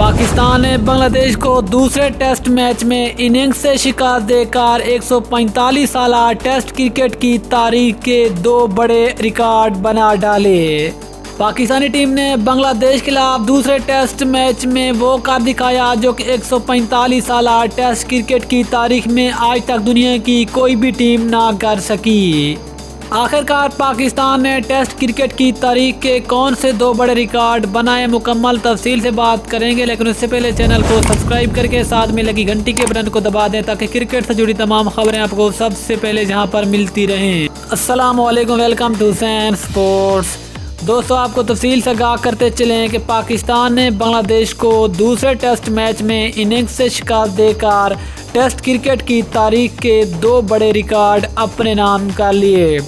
पाकिस्तान ने बांग्लादेश को दूसरे टेस्ट मैच में इनिंग्स से शिकार देकर 145 साल टेस्ट क्रिकेट की तारीख के दो बड़े रिकॉर्ड बना डाले। पाकिस्तानी टीम ने बांग्लादेश के खिलाफ दूसरे टेस्ट मैच में वो कर दिखाया जो कि 145 साल टेस्ट क्रिकेट की तारीख में आज तक दुनिया की कोई भी टीम ना कर सकी। आखिरकार पाकिस्तान ने टेस्ट क्रिकेट की तारीख के कौन से दो बड़े रिकॉर्ड बनाए मुकम्मल तफसील से बात करेंगे, लेकिन उससे पहले चैनल को सब्सक्राइब करके साथ में लगी घंटी के बटन को दबा दें ताकि क्रिकेट से जुड़ी तमाम खबरें आपको सबसे पहले जहाँ पर मिलती रहें। अस्सलाम वालेकुम टू सैन स्पोर्ट्स। दोस्तों, आपको तफसील से आगाह करते चलें कि पाकिस्तान ने बांग्लादेश को दूसरे टेस्ट मैच में इनिंग्स से शिकार देकर टेस्ट क्रिकेट की तारीख के दो बड़े रिकॉर्ड अपने नाम कर लिए।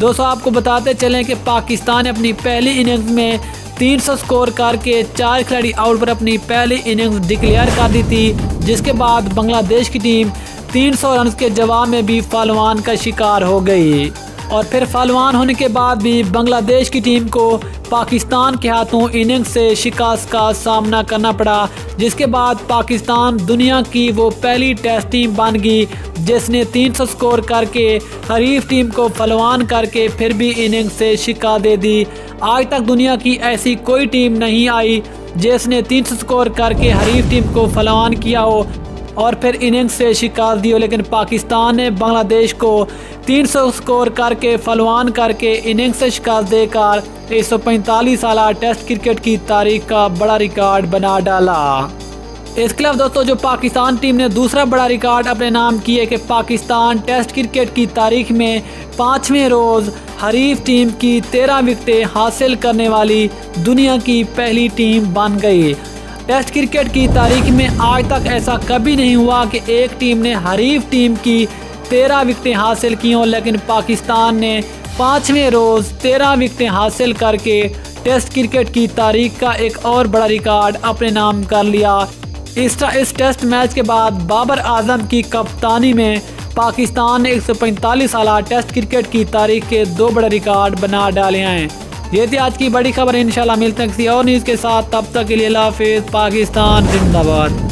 दोस्तों, आपको बताते चलें कि पाकिस्तान ने अपनी पहली इनिंग्स में 300 स्कोर करके चार खिलाड़ी आउट पर अपनी पहली इनिंग्स डिक्लेयर कर दी थी, जिसके बाद बांग्लादेश की टीम 300 रन के जवाब में भी फालवान का शिकार हो गई। और फिर फालवान होने के बाद भी बांग्लादेश की टीम को पाकिस्तान के हाथों इनिंग्स से शिकस्त का सामना करना पड़ा, जिसके बाद पाकिस्तान दुनिया की वो पहली टेस्ट टीम बन गई जिसने 300 स्कोर करके हरीफ टीम को फलवान करके फिर भी इनिंग्स से शिका दे दी। आज तक दुनिया की ऐसी कोई टीम नहीं आई जिसने 300 स्कोर करके हरीफ टीम को फलवान किया हो और फिर इनिंग्स से शिकार दी हो। लेकिन पाकिस्तान ने बांग्लादेश को 300 स्कोर करके फलवान करके इनिंग्स से शिकार देकर एक सौ पैंतालीस साल टेस्ट क्रिकेट की तारीख का बड़ा रिकॉर्ड बना डाला। इसके अलावा दोस्तों, जो पाकिस्तान टीम ने दूसरा बड़ा रिकॉर्ड अपने नाम किए कि पाकिस्तान टेस्ट क्रिकेट की तारीख में पाँचवें रोज़ हरीफ टीम की तेरह विकटें हासिल करने वाली दुनिया की पहली टीम बन गई। टेस्ट क्रिकेट की तारीख में आज तक ऐसा कभी नहीं हुआ कि एक टीम ने हरीफ टीम की तेरह विकटें हासिल की हों, लेकिन पाकिस्तान ने पाँचवें रोज़ तेरह विकटें हासिल करके टेस्ट क्रिकेट की तारीख का एक और बड़ा रिकॉर्ड अपने नाम कर लिया। इस टेस्ट मैच के बाद बाबर आज़म की कप्तानी में पाकिस्तान ने एक सौ पैंतालीस साल टेस्ट क्रिकेट की तारीख के दो बड़े रिकॉर्ड बना डाले हैं। ये थी आज की बड़ी खबर। इंशाल्लाह मिलते हैं किसी और न्यूज़ के साथ। तब तक के लिए हाफिज़। पाकिस्तान जिंदाबाद।